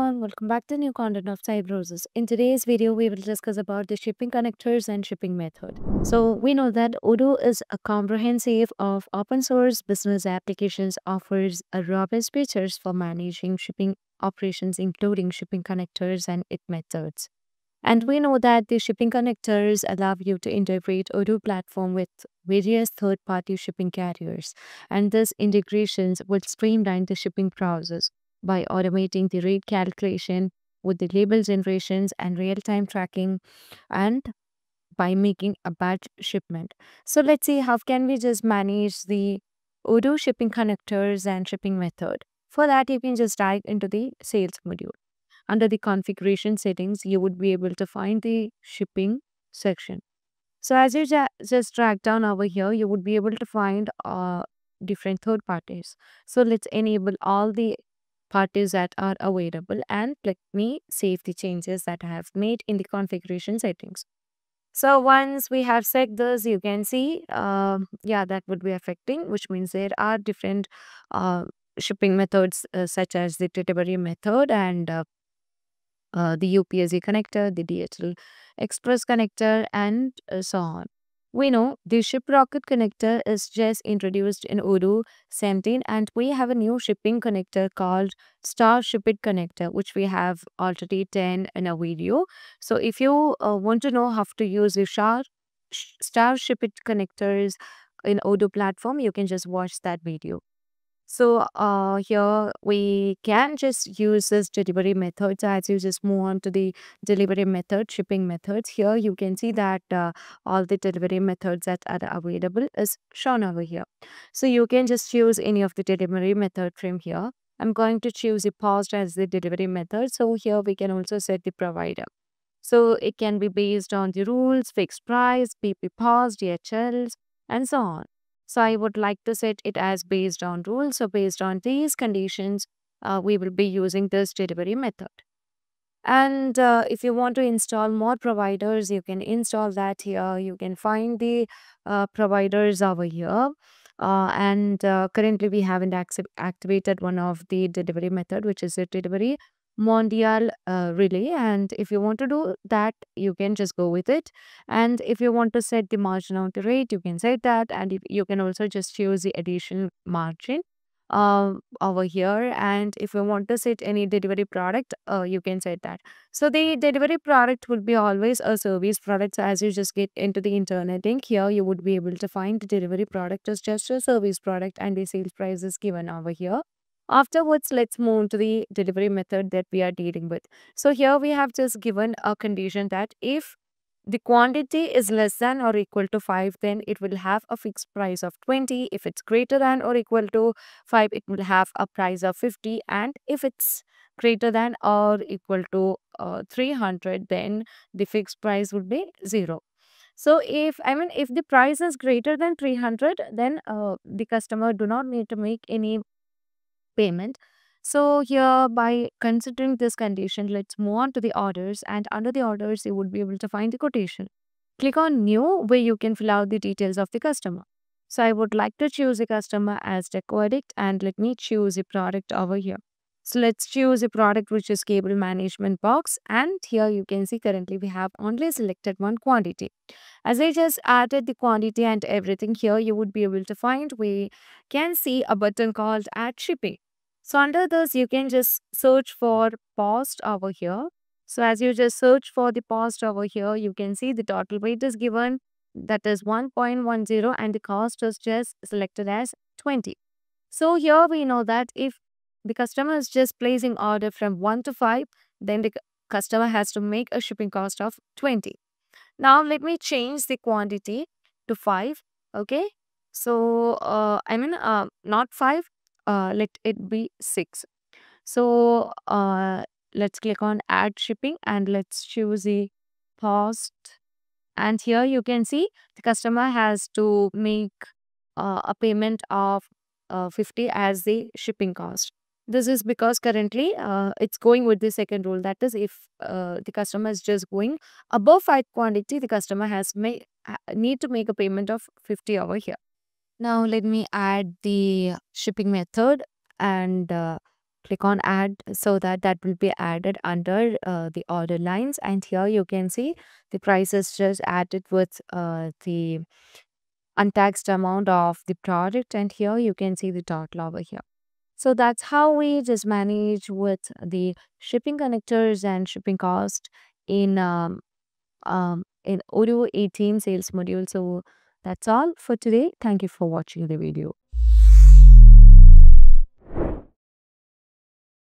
everyone, welcome back to new content of Cybrosys. In today's video, we will discuss about the shipping connectors and shipping method. So we know that Odoo is a comprehensive of open source business applications offers a robust features for managing shipping operations including shipping connectors and its methods. And we know that the shipping connectors allow you to integrate Odoo platform with various third-party shipping carriers. And this integrations will streamline the shipping process by automating the rate calculation with the label generations and real-time tracking and by making a batch shipment. So let's see how can we just manage the Odoo shipping connectors and shipping method. For that, you can just dive into the sales module. Under the configuration settings, you would be able to find the shipping section. So as you just drag down over here, you would be able to find uh, different third parties. So let's enable all the parties that are available and let me save the changes that I have made in the configuration settings. So once we have set this, you can see, um, yeah, that would be affecting, which means there are different uh, shipping methods uh, such as the delivery method and uh, uh, the UPSC connector, the DHL Express connector, and uh, so on. We know the ShipRocket connector is just introduced in Odoo 17 and we have a new shipping connector called Starshipit connector which we have already 10 in a video. So if you uh, want to know how to use the Star, Starshipit connectors in Odoo platform, you can just watch that video. So uh, here we can just use this delivery method. As you just move on to the delivery method, shipping methods, here you can see that uh, all the delivery methods that are available is shown over here. So you can just choose any of the delivery method from here. I'm going to choose the post as the delivery method. So here we can also set the provider. So it can be based on the rules, fixed price, PP POS, DHLs, and so on. So I would like to set it as based on rules. So based on these conditions, uh, we will be using this delivery method. And uh, if you want to install more providers, you can install that here. You can find the uh, providers over here. Uh, and uh, currently we haven't activated one of the delivery method, which is a delivery mondial uh, relay and if you want to do that you can just go with it. And if you want to set the margin on the rate you can set that and if you can also just choose the additional margin uh, over here. And if you want to set any delivery product uh, you can set that. So the delivery product will be always a service product. So as you just get into the internet link here you would be able to find the delivery product as just a service product and the sales price is given over here Afterwards, let's move to the delivery method that we are dealing with. So here we have just given a condition that if the quantity is less than or equal to 5, then it will have a fixed price of 20. If it's greater than or equal to 5, it will have a price of 50. And if it's greater than or equal to uh, 300, then the fixed price would be 0. So if, I mean, if the price is greater than 300, then uh, the customer do not need to make any payment. So here by considering this condition, let's move on to the orders and under the orders, you would be able to find the quotation. Click on new where you can fill out the details of the customer. So I would like to choose the customer as Addict and let me choose the product over here. So let's choose a product which is cable management box and here you can see currently we have only selected one quantity. As I just added the quantity and everything here you would be able to find we can see a button called add shipping. So under this, you can just search for post over here. So as you just search for the post over here, you can see the total weight is given that is 1.10 and the cost is just selected as 20. So here we know that if the customer is just placing order from 1 to 5, then the customer has to make a shipping cost of 20. Now let me change the quantity to 5. Okay. So uh, I mean uh, not 5 uh, let it be 6. So uh, let's click on add shipping and let's choose the post. And here you can see the customer has to make uh, a payment of uh, 50 as the shipping cost. This is because currently uh, it's going with the second rule. That is, if uh, the customer is just going above 5 quantity, the customer has may need to make a payment of 50 over here. Now let me add the shipping method and uh, click on add so that that will be added under uh, the order lines and here you can see the price is just added with uh, the untaxed amount of the product and here you can see the total over here so that's how we just manage with the shipping connectors and shipping cost in um, um, in Odoo 18 sales module. So that's all for today. Thank you for watching the video.